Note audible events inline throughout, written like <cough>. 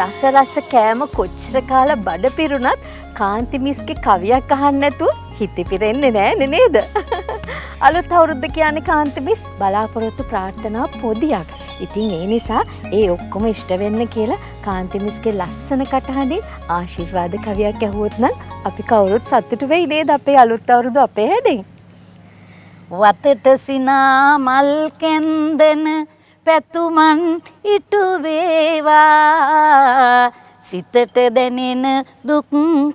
රස රස කෑම කොච්චර කාලා බඩ පිරුණත් කාන්ති මිස්ගේ කවියක් අහන්න නැතුව හිතේ පිරෙන්නේ නෑනේ නේද? <laughs> අලුත් අවුරුද්ද කියන්නේ කාන්ති මිස් බලාපොරොත්තු ප්‍රාර්ථනා පොදියක්. ඉතින් ඒ නිසා ඒ ඔක්කොම ඉෂ්ට වෙන්න කියලා කාන්ති මිස්ගේ ලස්සන කටහඬින් ආශිර්වාද කවියක් ඇහුවොත් නම් අපි කවුරුත් සතුටු වෙයි නේද අපේ අලුත් අවුරුදු අපේ හැඩෙන්. වතට සිනා මල් කැන්දන පැතුමන් ඉටු වේවා. සිතට දැනෙන දුක්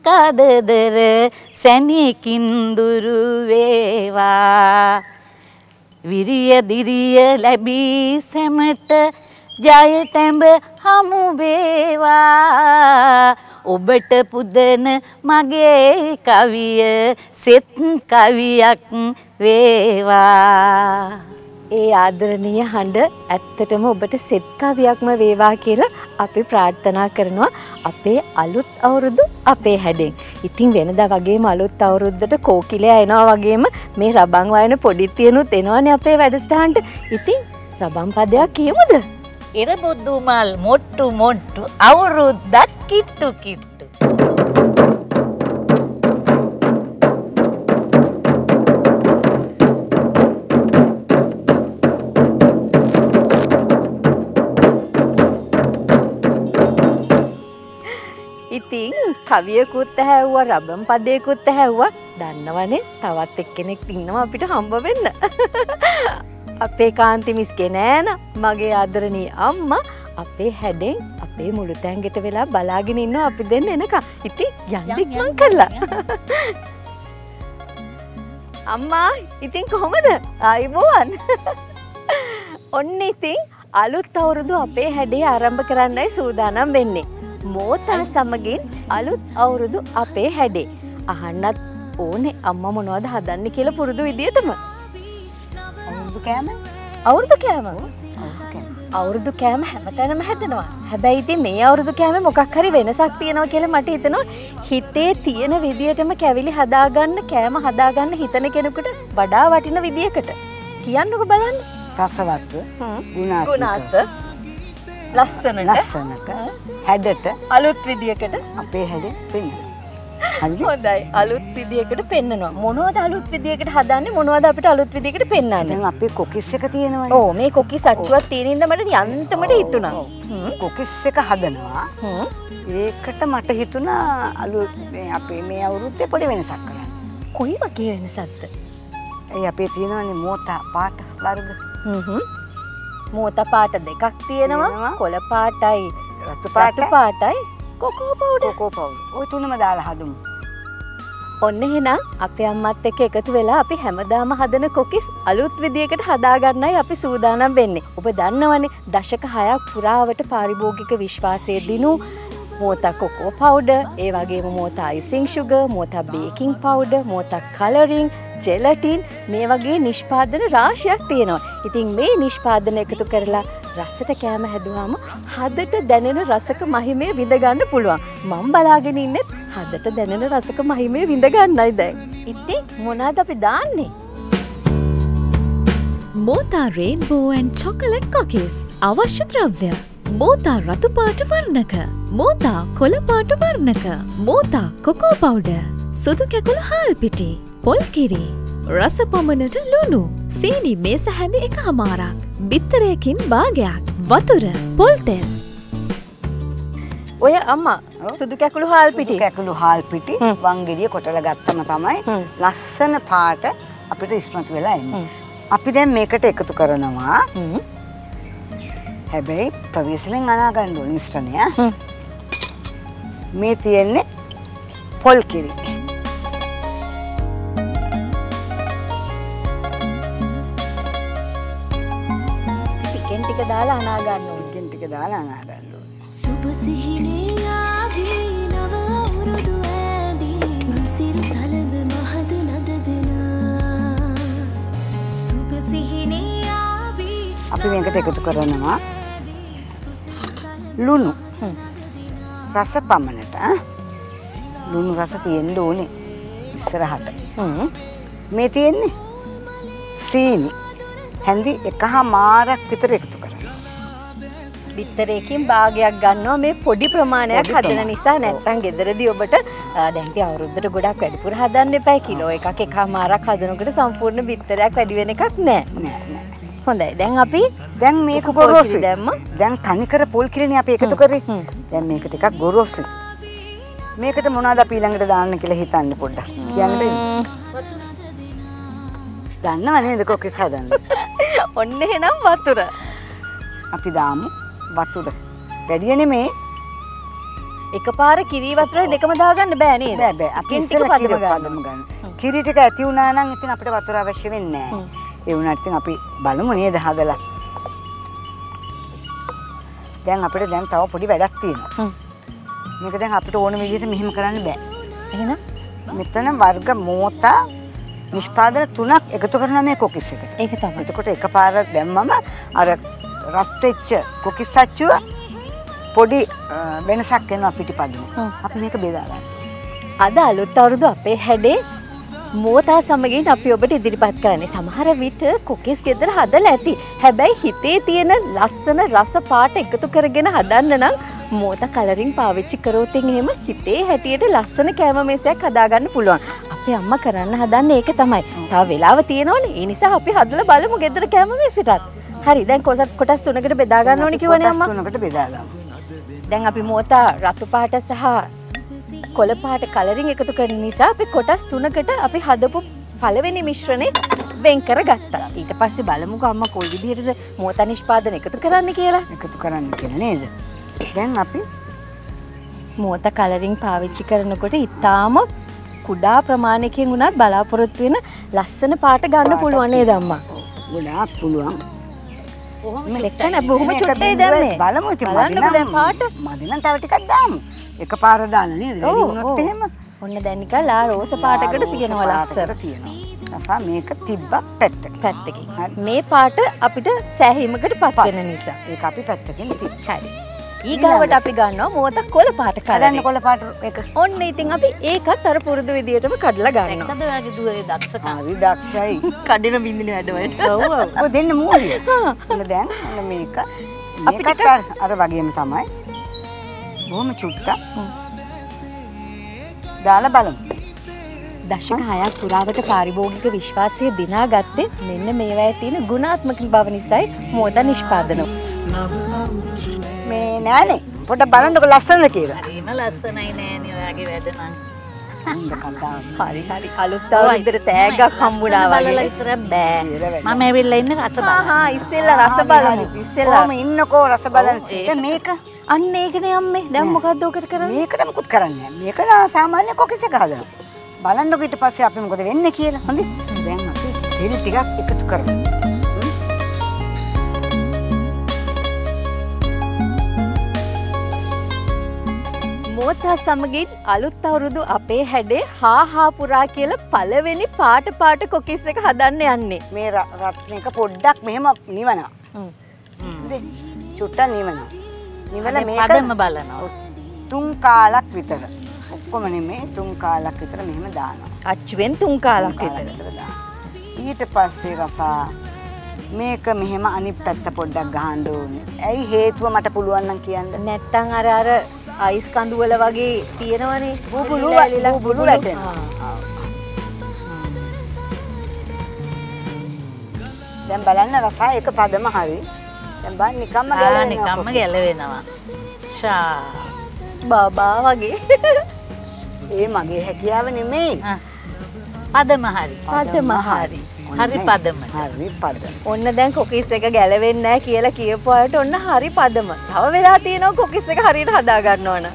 කදදර සැනකින් දුරු වේවා. විරිය දිරිය ලැබී සැමට ජය තැඹ හමු වේවා. ඔබට පුදන මගේ කවිය සෙත් කවියක් වේවා. ඒ ආදරණීය හඬ ඇත්තටම ඔබට සෙත් කවියක්ම වේවා කියලා අපි ප්‍රාර්ථනා කරනවා අපේ අලුත් අවුරුදු අපේ හැඩෙන්. ඉතින් වෙනදා වගේම අලුත් අවුරුද්දට කෝකිලයා එනවා වගේම මේ රබන් වයන පොඩි තියනුත් එනවනේ අපේ වැඩසටහනට. ඉතින් රබන් පදයක් කියමුද? ඉරබුද්දු මල් මොට්ටු මොට්ටු අවුරුද්දක් කිට්ටු කිට්ටු. ඉතින් කවියකුත් ඇහැව්වා රබන් පදයකුත් ඇහැව්වා දන්නවනේ තවත් එක්කෙනෙක් ඉන්නවා අපිට හම්බ වෙන්න. අපේ කාන්ති මිස්ගේ නෑන මගේ ආදරණී අම්මා අපේ හැඩෙන් අපේ මුළු තැන්ගෙට වෙලා බලාගෙන ඉන්න අපි දෙන්න එනක ඉති යන්දික්මන් කරලා. අම්මා ඉතින් කොහොමද අයිබෝවන් ඔන්න ඉතින් අලුත් අවුරුදු අපේ හැඩේ ආරම්භ කරන්නයි සූදානම් වෙන්නේ. මෝතා සමගින් අලුත් අවුරුදු අපේ හැඩේ. අහන්නත් ඕනේ අම්ම මොනවද හදන්න කියලා පුරුදු විදියටම. අවුරුදු කෑම අවුරුදු කෑම අවුරුදු කෑම. හැමතැනම හැදෙනවා. හැබැයි ඉතින් මේ අවුරුදු කෑම මොකක් හරි වෙනසක් තියෙනවා කියලා මට හිතෙනවා. හිතේ තියෙන විදියටම කැවිලි හදාගන්න කෑම හදාගන්න හිතන කෙනෙකුට වඩා වටින විදියකට. කියන්නකො බලන්න. රසවත් ගුණාත්මක ගුණාත්ම ලස්සනට ලස්සනට හැඩට අලුත් විදියකට. අපේ හැඩ පෙන්න. හොඳයි. අලුත් විදියකට පෙන්න්නනවා මොනවද අලුත් විදියකට හදන්නේ? මොනවද අපිට අලුත් විදිකට පෙන්න්න අපේ කොකිස් එක තියෙනවා. ඕ මේ කොකි සච්චුවත් තීරින්ද මට යන්තමට හිතුනා කොකිස් එක හදනවා. ඒකට මට හිතුණා අලු මේ අපේ මේ අවුරුද්දේ පොඩි වෙනසක් කරන්න. කොයි වගේ වෙන සත්ත ඒ අපේ තියෙනවනේ මෝතා පාට වර්ග. මෝත පාට දෙකක් තියෙනවා. කොළ පාටයි රතු පාට පාට පාටයි කොකෝ පවුඩ කොකෝ පවුඩර්. ওই තුනම දාලා හදමු. ඔන්න එහෙනම් අපේ අම්මත් එක්ක එකතු වෙලා අපි හැමදාම හදන කොකිස් අලුත් විදියකට හදාගන්නයි අපි සූදානම් වෙන්නේ. ඔබ දන්නවනේ දශක හයක් පුරාවට පාරිභෝගික විශ්වාසය දිනු මෝතා කොකෝ පවුඩ ඒ වගේම Motha icing sugar Motha baking powder Motha colouring gelatin මේ වගේ නිෂ්පාදන රාශයක් තියෙනවා. ඉතින් මේ නිෂ්පාදන එකතු කරලා රසට කෑම හැදුවාම හදට දැනෙන රසක මහිමය විඳගන්න පුළුවන්. මං බලාගෙන ඉන්නෙත් හදට දැනෙන රසක මහිමය විඳගන්නයි දැන්. ඉතින් මොනාද අපි දාන්නේ? මෝතා රේන්බෝන් චොකලට් කොකිස් අවශ්‍ය ද්‍රව්‍ය මෝතා රතුපාට වර්ණක මෝතා කොළපාට වර්ණක මෝතා කොකෝ පවුඩ සුදු කැකුළු හාල්පිටි පොල්කිරි රස පමණට ලුණු සීනි මේස හැඳි එක හමාරක් බිත්තරයකින් භාගයක් වතුර පොල්තෙල් ඔය අම්මා සුදු කැකුළු හාල් පිටි. සුදු කැකුළු හාල් පිටි හ්ම්. වංගෙඩිය කොටලා ගත්තම තමයි. ලස්සන පාට අපිට ඉස්මතු වෙලා එන්නේ. අපි දැන් මේකට එකතු කරනවා. හැබැයි ප්‍රවේශමෙන් අනා ගන්න ඕන මිශ්‍රණය. මේ තියෙන්නේ පොල් කිරි. ටිකෙන් ටික දාලා අනා ගන්න ඕනේ. ටිකෙන් ටික දාලා අනා ගන්න ඕන. සුපසිහිනේ ආවී නව අවුරුදු ඇදී රුසිරු සලබ මහද නදදනා සුපසිහිනේ ආවී අපි මේකට එකතු කරනවා ලුණු. හ්ම්. රස පමණට. ලුණු රස තියෙන්න ඕනේ ඉස්සරහට. මේ තියෙන්නේ සීනි. හැඳි එකහා මාරක් විතර එකතු කරනවා. බිත්තරයකින් භාගයක් ගන්නවා මේ පොඩි ප්‍රමාණයක් හදන. නිසා නැත්තම් ගෙදරදී ඔබට දැන්ති අවුරුද්දට ගොඩක් වැඩිපුර හදන්න එපා කිලෝ එකක් එකමාරක් හදනකොට සම්පූර්ණ බිත්තරයක් වැඩි වෙන එකක් නෑ නෑ නෑ. හොඳයි දැන් අපි දැන් මේක. කිරි දැම්මා. දැන් තනිකර පොල් කිරිනේ අපි එකතු කරේ. දැන් මේක ටිකක් ගොරෝසුයි. මේකට මොනවද අපි ඊළඟට දාන්න කියලා හිතන්න පොඩ්ඩක්. කියන්න දෙන්න. දන්නව නේද කොකිස් හදන්න? <laughs> ඔන්න එහෙනම් වතුර අපි දාමු වතුර. වැඩිය නෙමේ. එකපාර කිරී වතුරයි දෙකම දාගන්න බෑ නේද බෑ බෑ. අපි ඉස්සෙල්ලා කිරි පදම ගන්න. කිරි ටික ඇති වුණා නම් ඉතින් අපිට වතුර අවශ්‍ය වෙන්නේ නෑ. ඉතින් අපි බලමු නේද හදලා. දැන් අපිට දැන් තව පොඩි වැඩක් තියෙනවා. මේක දැන් අපිට ඕන විදිහට මෙහෙම කරන්න බෑ. එහෙනම් මෙතන වර්ග මෝතා නිෂ්පාදන තුනක් එකතු කරන මේ කොකිස් එකට. ඒක තමයි එතකොට එකපාර දැම්මම අර රත් වෙච්ච කොකිස් සච්චුව පොඩි වෙනසක් එනවා පිටිපදින. අපි මේක බෙදා ගන්න. අද අලුත් අවුරුදු අපේ හැඩේ මෝතා සමගින් අපි ඔබට ඉදිරිපත් කරන්නේ. සමහර විට කොකිස් ගෙදර හදලා ඇති. හැබැයි හිතේ තියෙන ලස්සන රස පාට එකතු කරගෙන හදන්න නම් මෝතා කලරින් පාවිච්චි කරෝතින් එහෙම හිතේ හැටියට ලස්සන කෑම මේසයක් හදාගන්න පුළුවන්. අපේ අම්මා කරන්න හදන්නේ ඒක තමයි. තව වෙලාව තියෙනවනේ. ඒ නිසා අපි හදලා බලමු ගෙදර කෑම මේසෙටත්. හරි දැන් කොටස් තුනකට බෙදා ගන්න ඕනේ කිව්වනේ අම්මා. කොටස් තුනකට බෙදා ගමු. දැන් අපි මෝතා රතු පාට සහ කොළ පාට කලරින් එකතු කරන නිසා අපි කොටස් තුනකට අපි හදපු පළවෙනි මිශ්‍රණය වෙන් කර ගත්තා. ඊට පස්සේ බලමුකෝ අම්මා කොයි විදිහටද මෝතා නිෂ්පාදන එකතු කරන්න කියලා. එකතු කරන්න කියලා නේද? දැන් අපි මෝතා කලරින් පාවිච්චි කරනකොට ඉතාම කුඩා ප්‍රමාණයකින් වුණත් බලාපොරොත්තු වෙන ලස්සන පාට ගන්න පුළුවන් නේද අම්මා? ගොඩාක් පුළුවන්. මේ ලෙක්ක නෑ බොහොම බිඳුවේ දැම්මේ. බලමු ඉතින් බලන්නකෝ දැන් පාට. මදි නම් තව ටිකක් දාමු. එකපාර දාන්න නේද? වැඩි වුණොත්. එහෙම ඔන්න දැන් නිකන් ලා රෝස පාටකට තියෙනවා ලස්සන. තියෙනවා. නිසා මේක තිබ්බක් පැත්තක. පැත්තකින්. මේ පාට අපිට සෑහීමකට පත් වෙන නිසා. ඒක අපි පැත්තකින් තිබ්බා. ඊගාවට අපි ගන්නවා මෝත කොළ පාට කරන්න. කොළ පාට එක. ඔන්න ඉතින් අපි ඒකත් අර පුරුදු විදියටම කඩලා ගන්නවා. එකද වගේ දුවේ දක්ෂකම් හරි දක්ෂයි. කඩින බින්දින වැඩවලට. ඔව් ඔව්. ඔය දෙන්න මූලිය. <laughs> ඔන්න දැන් ඔන්න මේක. අපිට අර වගේම තමයි. බොහොම චුට්ටක්. දාලා බලමු. දශක හයක් පුරාවට පාරිභෝගික විශ්වාසය දිනාගත්තේ මෙන්න මේවා තියෙන ගුණාත්මක බව නිසායි මෝද නිෂ්පාදන. මේ නෑනේ. පොඩ්ඩක් බලන්නකො ලස්සනද කියලා. හරිම ලස්සනයි නෑනේ ඔයාගේ වැඩ නම්. හරි හරි අලුත් අවුරුද්දට තෑග්ගක් හම්බුණා වගේ. විතර බෑ. මම ඇවිල්ලා ඉන්නේ රස බලන්න හා ඉස්සෙල්ලා රස බලමු. ඉස්සෙල්ලා කොහොම ඉන්නකෝ රස බලන්න. දැන් මේක අන්න ඒකනේ අම්මේ. දැන් මොකද්ද ඔකට කරන්නේ? මේකට මොකුත් කරන්නේ නෑ. මේක සාමාන්‍ය කොකිස එක හදනවා. බලන්නකො ඊට පස්සේ අපි මොකද වෙන්නේ කියලා. හොඳයි. දැන් අපි තෙල් ටිකක් එකතු කරමු. හ්ම්. මෝතා සමගින් අලුත් අවුරුදු අපේ හැඩේ හා හා පුරා කියලා පළවෙනි පාට පාට කොකිස් එක හදන්න යන්නේ. මේ ර- රත්න එක පොඩ්ඩක් මෙහෙම නිවනවා. හොඳේ. චුට්ටක් නිවනවා. නිවලා අනේ මේක පදම බලනවා තුන් කාලක් විතර. ඔක්කොම නෙමේ තුන් කාලක් විතර මෙහෙම දානවා. අච්චුවෙන් තුන් කාලක් විතර. ඊට පස්සේ රසා මේක මෙහෙම අනිත් පැත්ත පොඩ්ඩක් ගහන්න ඕනේ. ඇයි හේතුව මට පුළුවන් නම් කියන්න. නැත්තං අර අර අයිස් කඳු වල වගේ තියෙනවනේ බූබුලු ඇලිලා බූබුලු. වැටෙනවා. දැන් බලන්න රසා එක පදම හරි. දැන් බලන්න නිකම්ම ගැලවෙනවා නිකම්ම. ගැලවෙනවා ෂා බාබා වගේ <laughs> ඒ මගේ හැකියාව නෙමෙයි. පදම හරි පදම හරි හරි පදම හරි පදම. ඔන්න දැන් කොකිස් එක ගැලවෙන්නේ කියලා කියපු අයට ඔන්න හරි පදම. තව වෙලා තියෙනවා කොකිස් එක හරියට හදා ගන්න ඕන.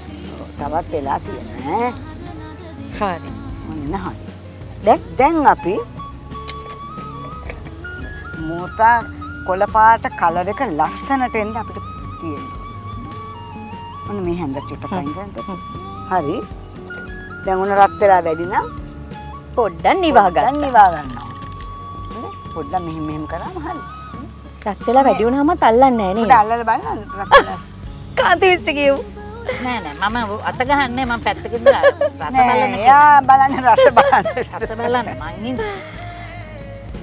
තවත් වෙලා තියෙනවා ඈ. හරි. ඔන්න හරි. දැන් දැන් අපි මෝතා කොළ පාට කලර් එක ලස්සනට එන්න අපිට තියෙනවා. ඔන්න මේ හැන්ද චුට්ටක් අයින්. හරි. දැන් උන රත් වෙලා වැඩි නම් පොඩ්ඩක් නිවා ගන්න. නිවා ගන්නවා. පොඩ්ඩක් මෙහෙම මෙහෙම කරාම හරි. රත් වෙලා වැඩි වුණාම තල්ලන්නේ නැහැ නේද? අල්ලලා බලන්න රත් වෙලා. කාන්ති මිස්ටර් කියමු. නෑ නෑ මම අත ගහන්නේ මම පැත්තකින් ඉඳලා රස බලන්න. එයා බලන්න රස බලන්න. රස බලන්න මං ඉන්නේ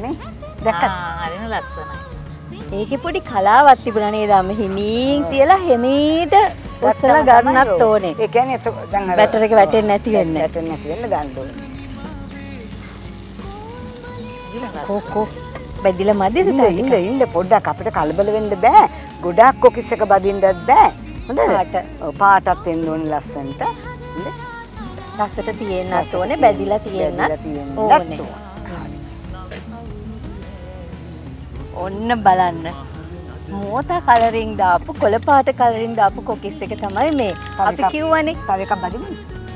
නේ? දැක්කද? ආ හරිම ලස්සනයි ඒක පොඩි කලාවත් තිබුණ නේද අම හිමීන් තියලා හෙමීට උත්සල ගන්නත් ඕනේ ඒ කියන්නේ දැන් අර බැටර් එක වැටෙන්නේ නැති වෙන්න. වැටෙන්නේ නැති වෙන්න ගන්න ඕනේ. කෝකෝ බැදිල මදිද ඉන්න ඉන්න පොඩ්ඩක් අපිට කලබල වෙන්න බෑ. ගොඩක් කොකිස් එක බදින්නත් බෑ. පාට. ඔව් පාටත් එන්න ඕනේ ලස්සනට. හොඳ? රසට තියෙන්නත් ඕනේ බැදිලා තියෙන්නත් ඕනේ. ඔන්න බලන්න මෝතා කලරින් දාපු කොළපාට කලරින් දාපු කොකිස් එක තමයි මේ අපි. කිව්වනේ තව එකක් බදිමු.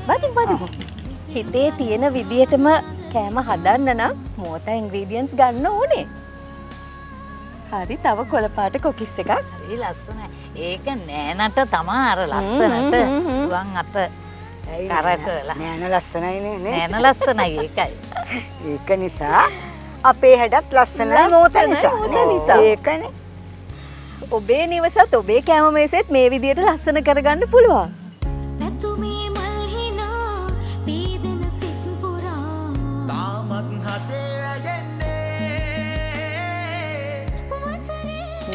බදිමු බදිමු හිතේ තියෙන විදියටම කෑම හදන්න නම් මෝතා ඉන්ග්‍රීඩියන්ස් ගන්න ඕනේ හරි තව කොළපාට කොකිස් එකක් හරි ලස්සනයි. ඒක නෑනට තමා අර ලස්සනට. රුවන් අත කරකලා. නෑන ලස්සනයිනේ නේ. නෑන ලස්සනයි ඒකයි. ඒක නිසා අපේ හැඩත් ලස්සනයි ලස්සනයි මෝත නිසා. නිසා. ඒකනේ. ඔබේ නිවසත් ඔබේ කෑම මේසෙත් මේ විදියට ලස්සන කරගන්න පුළුවන්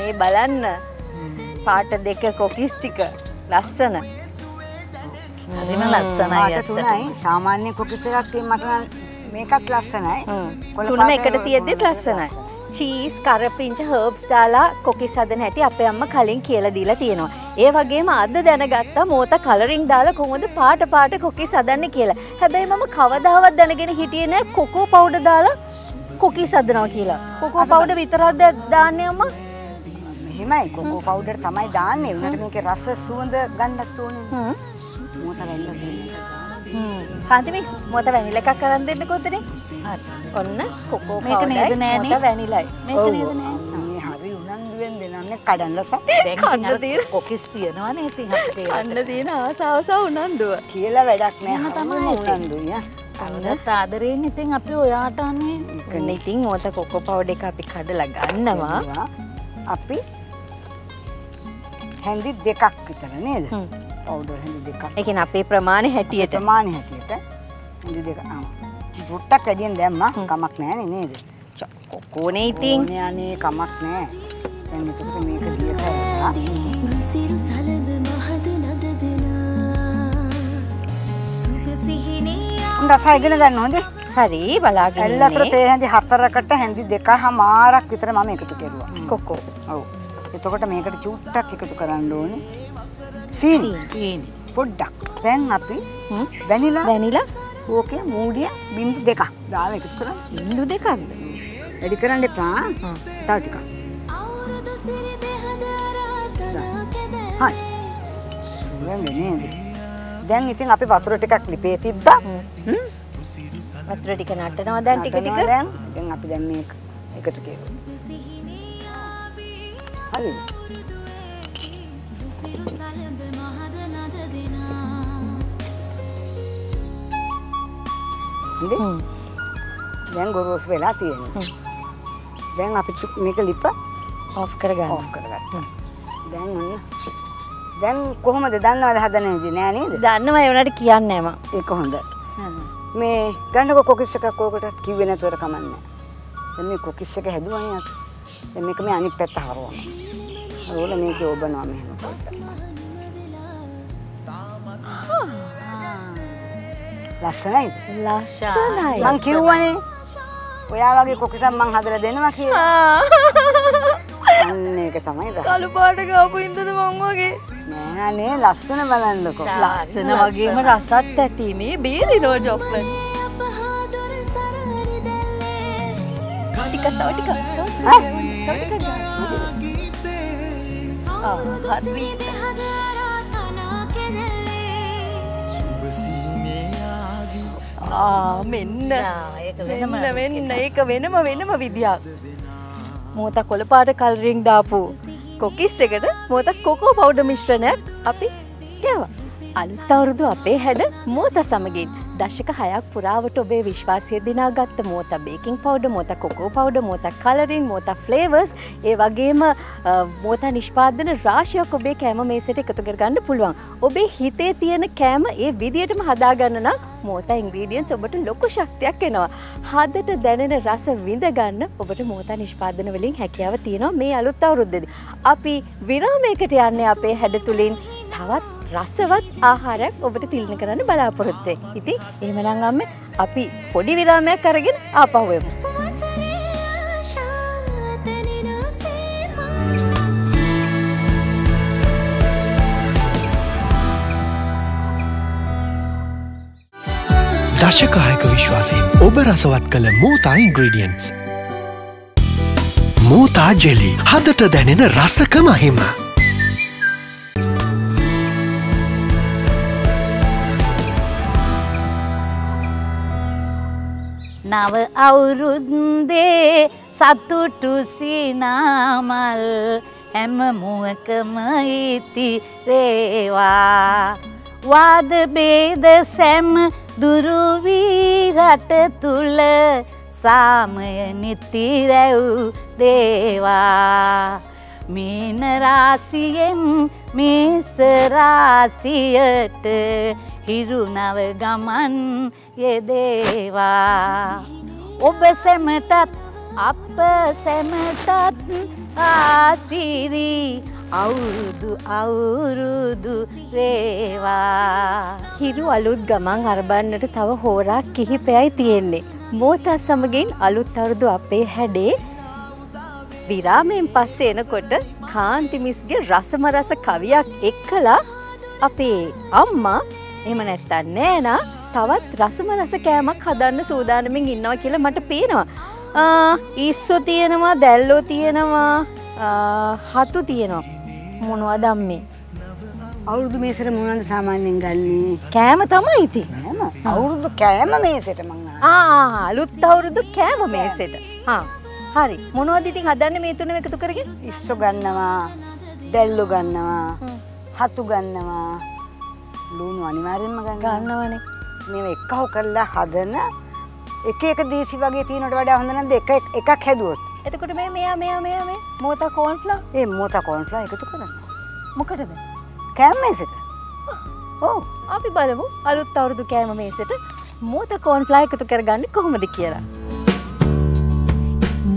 මේ බලන්න පාට දෙක කොකිස් ටික ලස්සන හරිම ලස්සනයි. තුනයි සාමාන්‍ය කොකිස් එකක් මට මේකත් ලස්සනයි. තුනම එකට තියෙද්දිත් ලස්සනයි චීස් කරපිංච හර්බ්ස් දාලා කොකිස් හදන හැටි අපේ අම්ම කලින් කියලා දීලා තියෙනවා. ඒ වගේම අද දැනගත්තා මෝත කලරින් දාලා කොහොමද පාට පාට කොකිස් හදන්නේ කියලා. හැබැයි මම කවදාවත් දැනගෙන හිටියේ නෑ කොකෝ පවුඩර් දාලා කොකිස් හදනවා කියලා. කොකෝ පවුඩර් විතරක්ද දාන්නේ අම්මා? මෙහෙමයි කොකෝ පවුඩර් තමයි දාන්නේ. උනට මේකේ රස සුවඳ ගන්නත් ඕනේ. මෝත වෙන්න දෙන්න. හ්ම්. කාන්තිමිස් මෝත වැනිලා එකක් කරන් දෙන්න කොතනේ? හරි. ඔන්න කොකෝ මේක නේද නෑනේ? මෝත වැනිලයි. මේක නේද ඔව්. නෑ? මේ හරි උනන්දුවෙන් දෙනන්නේ කඩන්න සක්. <laughs> දැන් කන්න තියෙන. කොකිස් තියෙනවනේ ඉතින් අපේ අන්න තියෙන ආසාවසා උනන්දුව. කියලා වැඩක් නෑ. තමයි. උනන්දුයි. කවදත් ආදරයෙන් ඉතින් අපි ඔයාට අනේ ඔන්න ඉතින් මෝත කොකෝ පවුඩර් එක අපි කඩලා ගන්නවා. එනවා. අපි හැඳි දෙකක් විතර නේද? පවුඩර් හැඳි දෙකක්. ඒ කියන්නේ අපේ ප්‍රමාණය හැටියට. ප්‍රමාණය හැටියට හැඳි දෙක. ආ. චුට්ටක් වැඩියෙන් දැම්මා කමක් නෑනේ නේද? කොකෝනේ ඉතින්. ඕනේ අනේ කමක් නෑ. දැන් එතකොට මේක දිය කරලා රුසිරු සලබ මහද නදදනා සුප සිහිනේ උන් රස ඉගෙන ගන්න හොඳේ. හරි බලාගෙන ඇල්ලතර ඉන්නේ. තේ හැඳි හතරකට හැඳි දෙකමාරක් විතර මම එකතු කෙරුවා. කොකෝ. ඔව්. එතකොට මේකට චුට්ටක් එකතු කරන්න ඕනේ. සීනි. පොඩ්ඩක්. දැන් අපි. වැනිලා වැනිලා ඕකේ මූඩිය බින්දු දෙකක් දාලා එකතු කරා. බින්දු දෙකක්ද? වැඩි කරන්න එපා. තව ටිකක්. හරි. දැන් ඉතින් අපි වතුර ටිකක් ලිපේ තිබ්බා. වතුර ටික නටනවා දැන් ටික ටික. දැන්. අපි දැන් මේක එකතු කෙරුවා. හරිද? දැන් ගොරෝසු වෙලා තියෙනවා. දැන් අපි මේක ලිප ඔෆ් කරගන්න. ඔෆ් කරගත්තා. දැන් ඔන්න දැන් කොහොමද දන්නවද හදන විදිහ නෑ නේද? දන්නවා ඒ වුණාට කියන්නේ නැහැ මම. ඒක හොඳ. මේ ගන්නකො කොකිස් එකක් ඕකට කිව්වේ නැතුවර කමන්නේ. දැන් මේ කොකිස් එක හැදුවනේ අපි. දැන් මේක මේ අනිත් පැත්ත හරවනවා. හරවලා මේක ඔබනවා මෙහෙම පොඩ්ඩක්. ලස්සනයිද? ලස්සනයි. මං කිව්වනේ. ඔයා වගේ කොකිසක් මං හදලා දෙනවා කියලා. අන්න ඒක තමයි රහ. කළු පාට ගාපු ඉඳද මං වගේ. නෑ නේ ලස්සන බලන්නකෝ. ලස්සන වගේම රසත් ඇති මේ බේරිනෝ චොක්ලට්. ටික තව ටික. තව ටික ගන්න. ආ හරි. ආ මෙන්න. වෙන්න වෙන්න ඒක වෙනම වෙනම විදියක්. මෝත කොළපාට කලරින් දාපු කොකිස් එකට මෝත කොකෝ පවුඩර් මිශ්‍රණයක් අපි ගෑවා. අලුත් අවුරුදු අපේ හැඩ මෝත සමගින් දශක හයක් පුරාවට ඔබේ විශ්වාසය දිනාගත්ත මෝත බේකින් පවඩ මොත කොකෝ පවඩ මොත කලරින් මොත ෆ්ලේවර්ස් ඒ වගේම මෝත නිෂ්පාදන රාශයක් ඔබේ කෑම මේසට එකතු කරගන්න පුළුවන්. ඔබේ හිතේ තියෙන කෑම ඒ විදියටම හදාගන්න නම් මෝත ඉංග්‍රීඩියන්ස් ඔබට ලොකු ශක්තියක් එනවා. හදට දැනෙන රස විඳගන්න ඔබට මෝත නිෂ්පාදන වලින් හැකියාව තියෙනවා මේ අලුත් අවුරුද්දේදී. අපි විරාමයකට යන්නේ අපේ හැඩ තුලින් තවත් රසවත් ආහාරයක් ඔබට තිල්න කරන්න බලාපොරොත්තුවෙක්. ඉතින් එහෙමනම් අම්මේ අපි පොඩි විරාමයක් අරගෙන ආපහු එමු. වසරේ ආශාතනින සේමා දශකායක විශ්වාසයෙන් ඔබ රසවත් කළ මෝතා ඉන්ග්‍රඩියන්ස්. මෝතා ජෙලි හදට දැනෙන රසක මහිම. නව අවුරුද්දේ සතුටු සිනාමල් හැම මුවකම ඉති වේවා වාද බේද සැම දුරුවී රට තුළ සාමය නිතිරැව් දේවා මීනරාසියෙන් මේසරාසියට හිරුනව ගමන් යෙදේවා ඔබ සැමටත් අප සැමටත් ආසිරී අවුරුදු අවුරුදු වේවා. හිරු අලුත් ගමන් අරබන්නට තව හෝරා කිහිපයයි තියෙන්නේ. මෝතත් සමගින් අලුත් අවුරුදු අපේ හැඩේ. විරාමයෙන් පස්සේ එනකොට කාන්තිමිස්ගේ රසම රස කවියක් එක්කලා අපේ අම්මා එම නැත්තන් නෑනා තවත් රසම රස කෑමක් හදන්න සූදානමින් ඉන්නවා කියලා මට පේනවා. ඉස්සෝ තියෙනවා දැල්ලෝ තියෙනවා හතු තියෙනවා. මොනවද අම්මේ? අවුරුදු මේසට මොනවද සාමාන්‍යයෙන් ගන්නේ? කෑම තමයි කෑම. අවුරුදු කෑම මේසෙට මං අලුත් අවුරුදු කෑම මේසෙට. හරි. මොනවද ඉතින් හදන්න මේ තුනම එකතු කරගෙන? ඉස්සු ගන්නවා, දැල්ලු ගන්නවා, හතු ගන්නවා, ලුණු අනිවාර්යෙන්ම ගන්නවා. ගන්නවනේ මේව එක්කහු කරලා හදන එක එක දීසි වගේ තියෙනට වඩා හොඳ නැද්ද? එක එකක් හැදුවොත්. එතකොට මේ මෙයා මෙයා මෙයා මේ මෝතා කෝන්ෆ්ලා ඒ මෝතා කෝන්ෆ්ලා එකතු කරන්න. මොකටද? කෑම මේසෙට. ඔව්. අපි බලමු අලුත් අවුරුදු කෑම මේසෙට මෝතා කෝන්ෆ්ලා එකතු කරගන්න කොහොමද කියලා.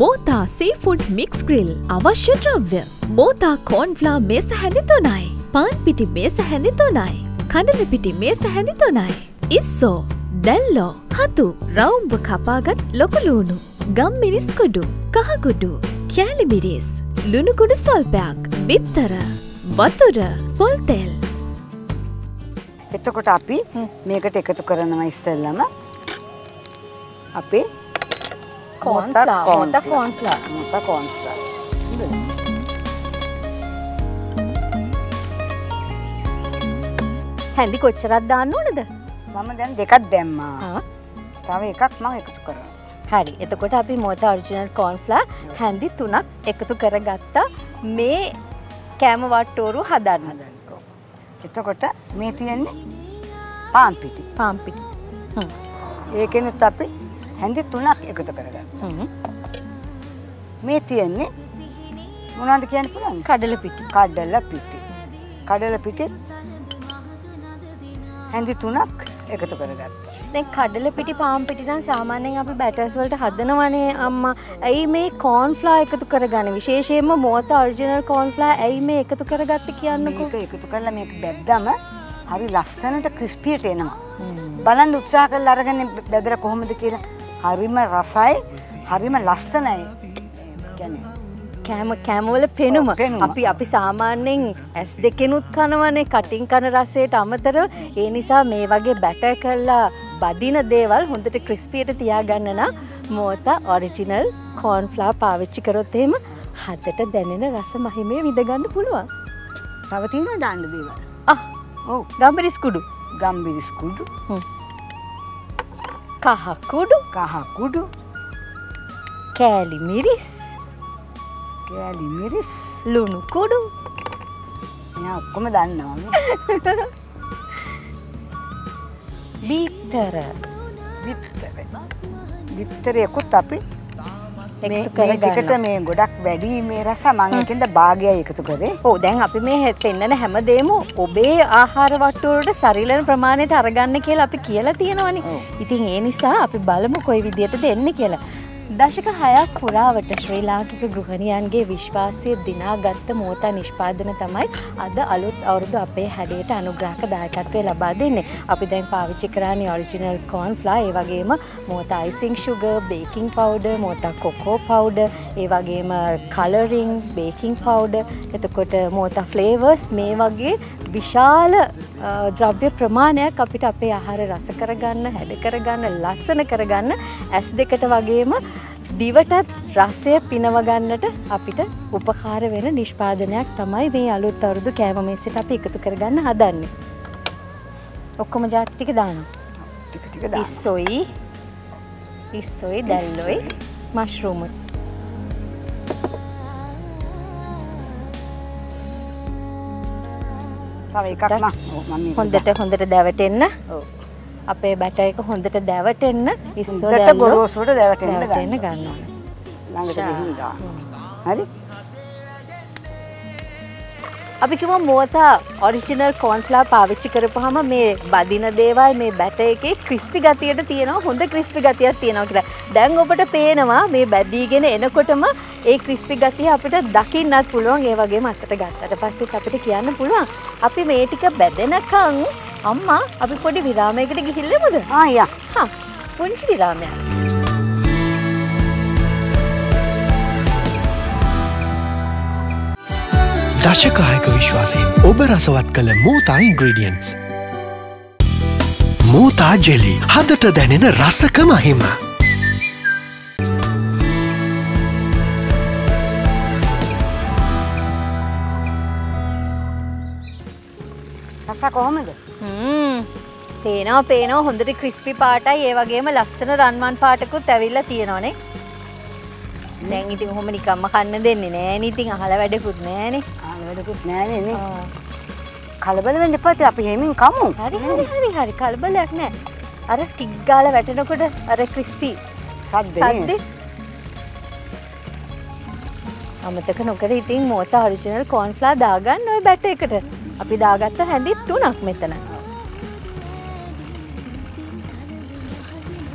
මෝතා සීෆුඩ් මික්ස් ග්‍රිල් අවශ්‍ය ද්‍රව්‍ය. මෝතා කෝන්ෆ්ලා මේස හැඳි තුනයි. පාන් පිටි මේස හැඳි තුනයි. කඩල පිටි මේස හැඳි තුනයි ඉස්සෝ දැල්ලෝ හතු රවුම්බ කපාගත් ලොකුලූුණු ගම් මිරිස් කොඩු කහකුඩු කෑලිමිරිස් ලුණුකුඩු ස්වල්පයක් බිත්තර වතුර පොල්තෙල්. එතකොට අපි මේකට එකතු කරනවා ඉස්සෙල්ලම. අපේ මෝතා කෝන්ෆ්ලා මෝතා කෝන්ෆ්ලා. හැඳි කොච්චරක් දාන්න ඕනද මම දැන් දෙකක් දැම්මා. තව එකක් මම එකතු කරනවා. හරි එතකොට අපි මෝතා ඔරිජිනල් කෝන්ෆ්ලා හැඳි තුනක් එකතු කරගත්තා මේ කෑම වට්ටෝරු හදන්න එතකොට මේ තියෙන්නේ පාන් පිටි. පාම්පිටි ඒකෙනුත් අපි හැඳි තුනක් එකතු කරගන්න. මේ තියෙන්නේ මොනවද කියන්න පුළුවන්? කඩල පිටි කඩල පිටි. කඩල පිටි හැඳි තුනක් එකතු කරගත්තා. දැන් කඩල පිටි පාම් පිටි නම් සාමාන්‍යයෙන් අපි බැටර්ස් වලට හදනවනේ අම්මා. ඇයි මේ කෝන්ෆ්ලා එකතු කරගන්නේ? විශේෂයෙන්ම මෝතා ඔරිජිනල් කෝන්ෆ්ලා ඇයි මේ එකතු කරගත්තේ කියන්නකෝ. මේක එකතු කරලා මේක බැද්දම හරි ලස්සනට ක්‍රිස්පියට එනවා. බලන්න උත්සාහ කරලා අරගෙන බැදලා කොහොමද කියලා. හරිම රසයි, හරිම ලස්සනයි. කියන්නේ කෑම කෑමවල පෙනුම. අපි අපි සාමාන්‍යයෙන් ඇස් දෙකෙනුත් කනවනේ කටින් කන රසයට අමතරව. ඒ නිසා මේ වගේ බැටර් කරලා බදින දේවල් හොඳට ක්‍රිස්පියට තියාගන්න නම් මෝතා ඔරිජිනල් කෝන්ෆ්ලා පාවිච්චි කරොත් එහෙම හදට දැනෙන රස මහිමය විඳගන්න පුළුවන්. තව තියෙනවා දාන්න දේවල්. ආ ඔව්. ගම්බරිස් කුඩු. ගම්බිරිස් කුඩු, කහ කුඩු. කහ කුඩු, කෑලි මිරිස් කෑලි මිරිස්. ලුණු කුඩු ඔක්කොම දන්නවා. <laughs> බීතර විත්තර. විත්තරයකුත් අපි එකතු මේ ගොඩක් වැඩි මේ රස මං එකෙන්ද භාගයයි එකතු කරේ. ඕ දැන් අපි මේ හෙ- පෙන්නන හැමදේම ඔබේ ආහාර වට්ටුවලට සරිලන ප්‍රමාණයට අරගන්න කියලා අපි කියලා තියෙනවනේ. ඉතින් ඒ නිසා අපි බලමු කොයි විදියට දෙන්න කියලා. දශක හයක් පුරාවට ශ්‍රී ලාංකික ගෘහණියන්ගේ විශ්වාසය දිනාගත්ත මෝතා නිෂ්පාදන තමයි අද අලුත් අවුරුදු අපේ හැඩයට අනුග්‍රහක දායකත්වය ලබා දෙන්නේ. අපි දැන් පාවිච්චි කරන්නේ ඔරිජිනල් කෝන් ෆ්ලා ඒ වගේම Motha icing sugar, baking powder, Motha cocoa powder, ඒ වගේම කලරින්, baking powder, එතකොට මෝතා ෆ්ලේවර්ස් මේ වගේ විශාල අ, ද්‍රව්‍ය ප්‍රමාණයක් අපිට අපේ ආහාර රස කරගන්න, හැඩ කරගන්න, ලස්සන කරගන්න ඇස් දෙකට වගේම දිවටත් රසය පිනව ගන්නට අපිට උපකාර වෙන නිෂ්පාදනයක් තමයි මේ අලුත් අවුරුදු කෑම මේසෙට අපි එකතු කරගන්න හදන්නේ. ඔක්කොම ජාති ටික දානවා. ටික ටික දාන්න. ඉස්සොයි ඉස්සොයි දැල්ලොයි මශ්රූම තව එකක් මම හොඳට හොඳට දැවටෙන්න ඔව්. අපේ බැට එක හොඳට දැවටෙන්න ඉස්සෝ හොඳට දැල්ලෝ ගොරෝසුවට දැවටෙන්න ගන්න. ගන්න ඕන. ළඟට ගිහින් දාන්න. හරි? අපි කිව්වා මෝතා ඔරිජිනල් කෝන්ෆ්ලා පාවිච්චි කරපුවාම මේ බදින දේවල් මේ බැට එකේ ක්‍රිස්පි ගතියට තියෙනවා හොඳ ක්‍රිස්පි ගතියක් තියෙනවා කියලා. දැන් ඔබට පේනවා මේ බැදීගෙන එනකොටම ඒ ක්‍රිස්පි ගතිය අපිට දකින්නත් පුළුවන් ඒ වගේම අතට ගත්තට පස්සෙත් අපිට කියන්න පුළුවන්. අපි මේ ටික බැදෙනකන් අම්මා අපි පොඩි විරාමයකට ගිහිල්ලමුද? ආ. හා පුංචි විරාමයක්. දශකායක විශ්වාසයෙන් ඔබ රසවත් කළ මෝතා ඉන්ග්‍රඩියන්ස්. මෝතා ජෙලි හදට දැනෙන රසක මහිම. රස කොහොමද? පේනවා පේනවා හොඳට ක්‍රිස්පි පාටයි ඒ වගේම ලස්සන රන්වන් පාටකුත් ඇවිල්ලා තියෙනවානේ. දැන් ඉතින් ඔහොම නිකම්ම කන්න දෙන්නේ නෑනේ. ඉතින් අහලා වැඩකුත් නෑනේ. ආ වැඩකුත් නෑනේ නේ. කලබල වෙන්න එපා. අපි හැමින් කමු. හරි හරි හරි හරි කලබලයක් නෑ. අර ටික් ගාලා වැටෙනකොට අර ක්‍රිස්පි සද්දේ. සද්දේ අමතක නොකර ඉතින් මෝතා ඔරිජිනල් කෝන්ෆ්ලා දාගන්න ওই බැට එකට. අපි දාගත්ත හැඳි තුනක් මෙතන.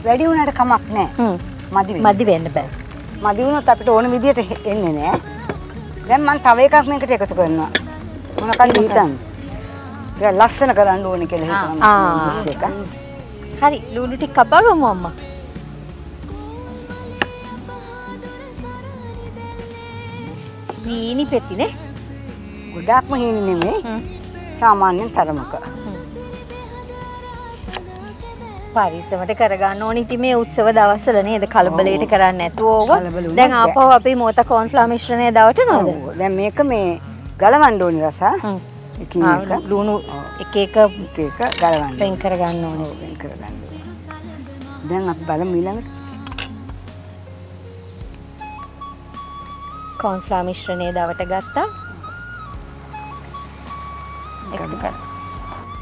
වැඩි වුණාට කමක් නෑ. මදි. මදි වෙන්න බෑ. මදි වුණොත් අපිට ඕන විදියට එන්නේ නෑ. දැන් මම තව එකක් මේකට එකතු කරනවා. මොනකද හිතන්නේ? ඒක ලස්සන කරන්න ඕනේ කියලා හිතනවා. හරි ලුණු ටික කපා ගමු අම්මා. වීනි පෙතිනේ. ගොඩාක්ම හීන නෙමෙයි. සාමාන්‍යයෙන් තරමක. පරිස්සමට කරගන්න ඕනි ඉතින් මේ උත්සව දවස්වල නේද කලබලයට කරන්නේ වුණත් දැන් බෑ. ආපහු අපි මෝත කෝන්ෆ්ලා මිශ්‍රණය දවටනවද? ඔව්. දැන් මේක මේ ගලවන්න ඕනේ රස. ලුණු එක එක ගලවන්න. වෙන් කරගන්න ඕනේ. කරගන්න. දැන් අපි බලමු ඊළඟට. කෝන්ෆ්ලා මිශ්‍රණය දවට ගත්තා. එකතු කර.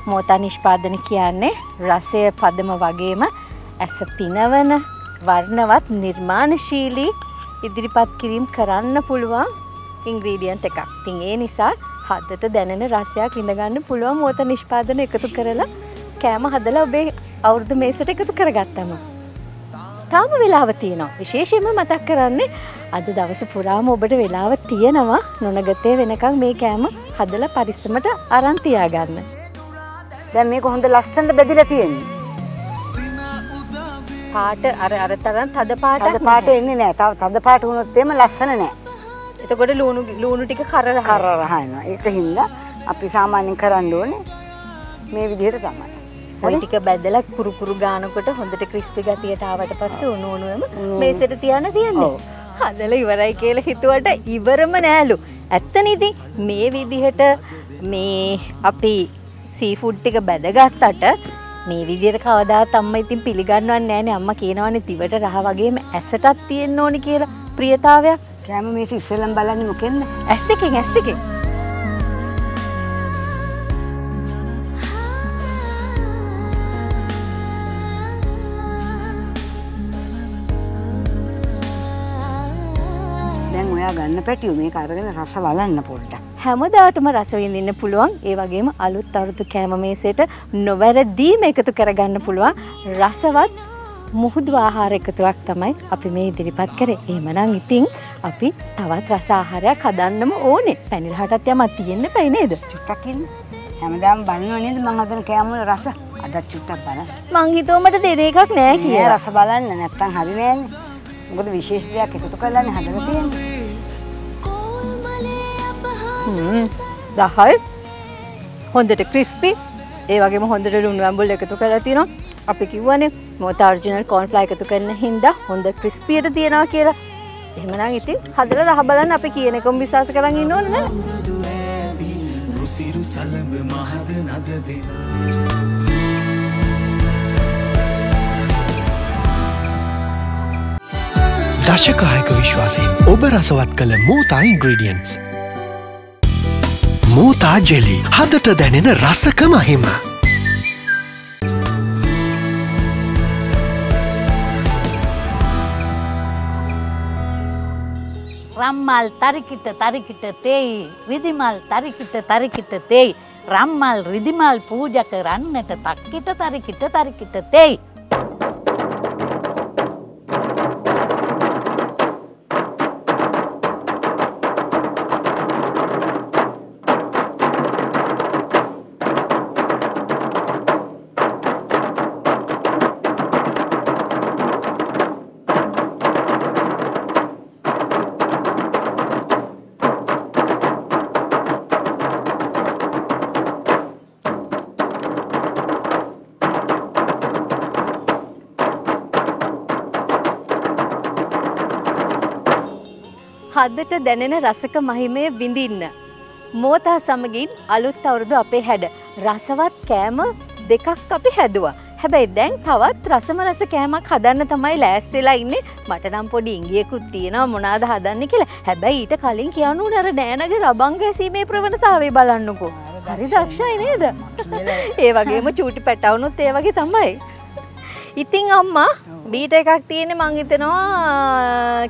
මෝතා නිෂ්පාදන කියන්නේ රසය පදම වගේම ඇස පිනවන වර්ණවත් නිර්මාණශීලී ඉදිරිපත් කිරීම කරන්න පුළුවන් ඉංග්‍රීඩියන්ට් එකක්. ඉතින් ඒ නිසා හදට දැනෙන රසයක් විඳගන්න පුළුවන් මෝත නිෂ්පාදන එකතු කරලා කෑම හදලා ඔබේ අවුරුදු මේසට එකතු කරගත්තම. තාම වෙලාව තියෙනවා. විශේෂයෙන්ම මතක් කරන්නේ අද දවස පුරාම ඔබට වෙලාව තියෙනවා නොනගතේ වෙනකන් මේ කෑම හදලා පරිස්සමට අරන් තියාගන්න. දැන් මේක හොඳ ලස්සනට බෙදිලා තියෙන්නේ. පාට අර අර තරම් තද පාටක් තද පාට එන්නේ නැහැ. තව තද පාට වුණොත් එහෙම ලස්සන නැහැ. එතකොට ලුණු ලුණු ටික කරර කර රහනවා. ඒක හින්දා අපි සාමාන්‍යයෙන් කරන්න ඕනේ මේ විදිහට තමයි. ඔය ටික බැදලා කුරු කුරු ගානකොට හොඳට ක්‍රිස්පි ගතියට ආවට පස්සේ උණු උණුවම මේසෙට තියන්න තියන්නේ. හදලා ඉවරයි කියලා හිතුවට ඉවරම නෑලු. ඇත්තනේ ඉතින් මේ විදිහට මේ අපි සීෆුඩ් ටික බැදගත්තට මේ විදිහට කවදාත් අම්මා ඉතින් පිළිගන්නවන්නේ නෑනේ අම්මා කියනවනේ දිවට රහ වගේම ඇසටත් තියෙන්න ඕනි කියලා ප්‍රියතාවයක්. කෑම මේස ඉස්සෙල්ලම බලන්නේ මොකෙන්ද? ඇස් දෙකෙන් ඇස් දෙකෙන්. ඔයා ගන්න පැටියු මේ අරගෙන රස බලන්න පොඩ්ඩක්. හැමදාටම රස විඳින්න පුළුවන් ඒ වගේම අලුත් අවුරුදු කෑම මේසයට නොවැරදීම එකතු කරගන්න පුළුවන් රසවත් මුහුදු ආහාර එකතුවක් තමයි අපි මේ ඉදිරිපත් කරේ. එහෙමනම් ඉතින් අපි තවත් රස ආහාරයක් හදන්නම ඕනේ. පැණිරහටත් යමක් තියෙන්න බෑ නේද? චුට්ටක් ඉන්න. හැමදාම බලනව නේද මං හදන කෑම වල රස. අදත් චුට්ටක් බලන්න. මං හිතුව මට දෙන එකක් නෑ කියලා. රස බලන්න නැත්තම් හරි නෑනේ. මොකද විශේෂ දෙයක් එකතු කරලානේ හදලා තියෙන්නේ. හ්ම්. 10යි. හොඳට ක්‍රිස්පි. ඒ වගේම හොඳට ලුණු ඇඹුල් එකතු කරලා තියෙනවා. අපි කිව්වනේ මොකද ඔරිජිනල් කෝන් ෆ්ලයි එකතු කරන හින්දා හොඳ ක්‍රිස්පියට තියෙනවා කියලා. එහෙමනම් ඉතින් හදලා රහ බලන්න අපි කියන එකම විශ්වාස කරන් ඉන්න ඕනේ නේද? රුසිරු සලඹ මහද නදදෙන දශකායක විශ්වාසයෙන් ඔබ රසවත් කළ මෝතා ඉන්ග්‍රඩියන්ස්. මෝතා ජෙලි හදට දැනෙන රසක මහිම. රම්මල් තරිකිට තරිකිට තෙයි රිදිමල් තරිකිට තරිකිට තෙයි රම්මල් රිදිමල් පූජ කරන්නට තක්කිට තරිකිට තරිකිට තෙයි හදට දැනෙන රසක මහිමය විඳින්න. මෝතා සමගින් අලුත් අවුරුදු අපේ හැඩ. රසවත් කෑම දෙකක් අපි හැදවා. හැබැයි දැන් තවත් රසම රස කෑමක් හදන්න තමයි ලෑස්සෙලා ඉන්නේ මට නම් පොඩි ඉංගියකුත් තියෙනවා මොනාද හදන්න කියලා හැබැයි ඊට කලින් කියනු නර නෑනගේ රබං ගැසීමේ ප්‍රවණතාවේ බලන්නකෝ. හරි දක්ෂයි නේද? <laughs> ඒ වගේම චූටි පැටවුනුත් ඒ වගේ තමයි. ඉතින් අම්මා බීට එකක් තියෙන මං හිතනවා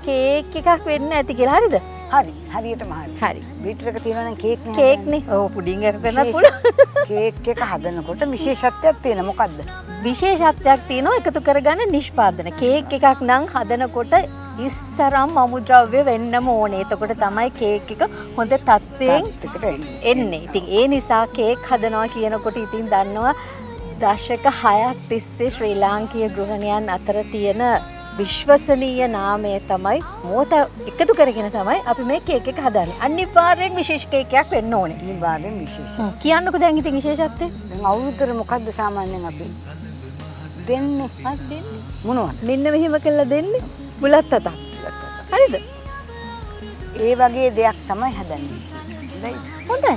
කේක් එකක් වෙන්න ඇති කියලා හරිද? හරි හරියටම හරි. හරි. බීටර් එක තියෙනවා නම් කේක් නේ. කේක්නේ. ඔව් පුඩින් එක කරන්න විශේෂ- පුළුවන්. කේක් එක හදනකොට විශේෂත්වයක් තියෙන මොකද්ද? විශේෂත්වයක් තියෙනවා එකතු කරගන්න නිෂ්පාදන. කේක් එකක් නම් හදනකොට ඉස්තරම් අමුද්‍රව්‍ය වෙන්නම ඕනේ. එතකොට තමයි කේක් එක හොඳ තත්ත්වයෙන්. එන්නේ. ඉතින් ඒ නිසා කේක් හදනවා කියනකොට ඉතින් දන්නවා දශක හයක් තිස්සේ ශ්‍රී ලාංකීය ගෘහණයන් අතර තියෙන විශ්වසනීය නාමය තමයි මෝත එකතු කරගෙන තමයි අපි මේ කේක් එක හදන්නේ. අනිවාර්යෙන් විශේෂ කේක් එකක් වෙන්න ඕනේ. අනිවාර්යෙන් විශේෂ. කියන්නකෝ දැන් ඉතින් විශේෂත්වය? දැන් අවුරුද්දට මොකද්ද සාමාන්‍යයෙන් අපි දෙන්නේ? දෙන්න. මොනවද? මෙන්න මෙහෙම කළා දෙන්නේ. බුලත් අතක්. හරිද? ඒ වගේ දෙයක් තමයි හදන්නේ. හොඳයි.